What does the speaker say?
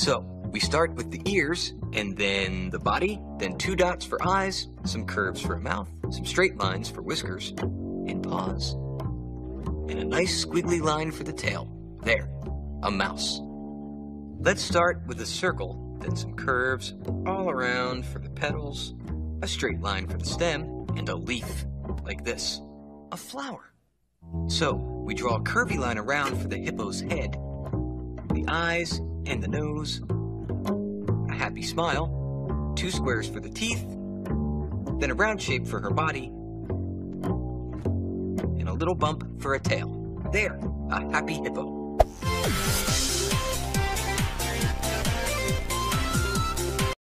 So, we start with the ears, and then the body, then two dots for eyes, some curves for a mouth, some straight lines for whiskers, and paws, and a nice squiggly line for the tail. There, a mouse. Let's start with a circle, then some curves all around for the petals, a straight line for the stem, and a leaf, like this, a flower. So, we draw a curvy line around for the hippo's head, the eyes, and the nose, a happy smile, two squares for the teeth, then a round shape for her body, and a little bump for a tail. There, a happy hippo.